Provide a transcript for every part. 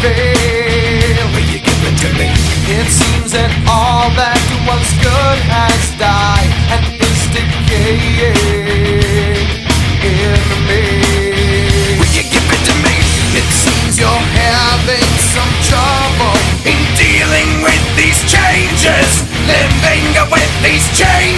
fail. Will you give it to me? It seems that all that was good has died and is decaying in me. Will you give it to me? It seems you're having some trouble in dealing with these changes, living with these changes.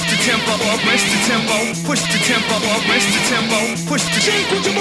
push the tempo up, push the tempo, push the tempo up, push the tempo, push the. Shake with your.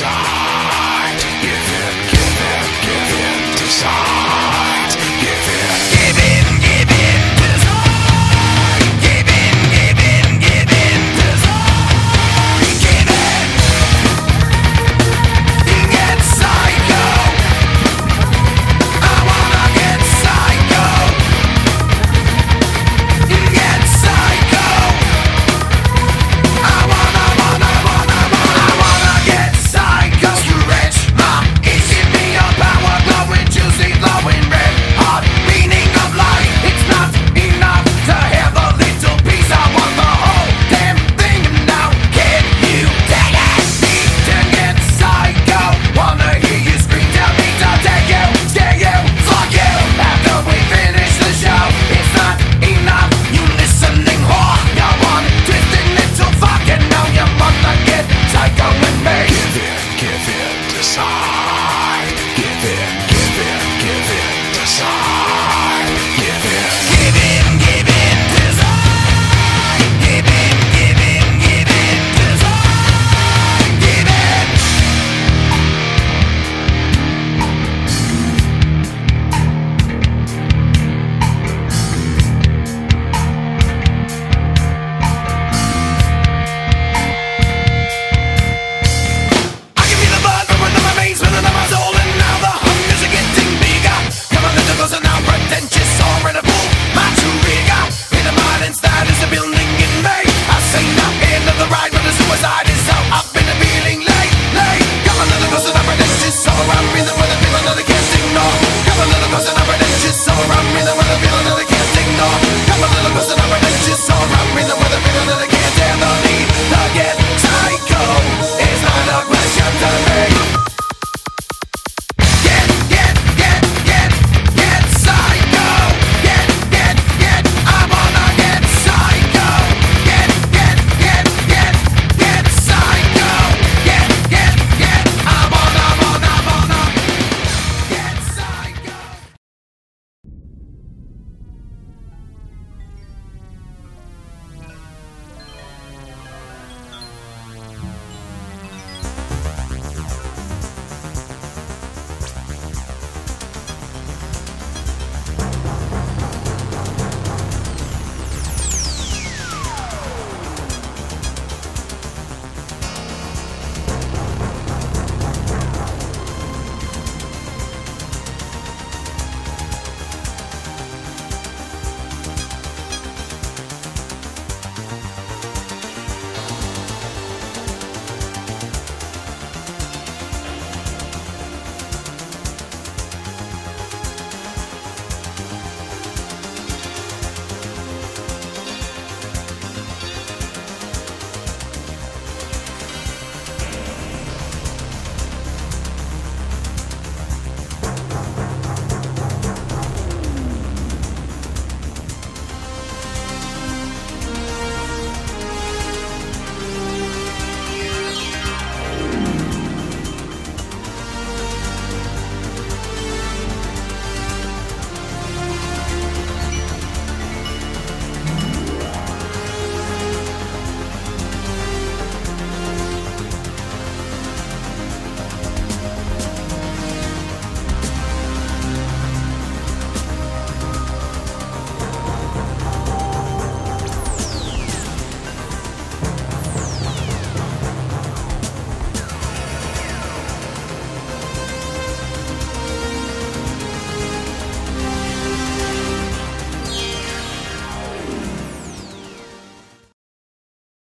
Decide. Give it, give it, give in, decide.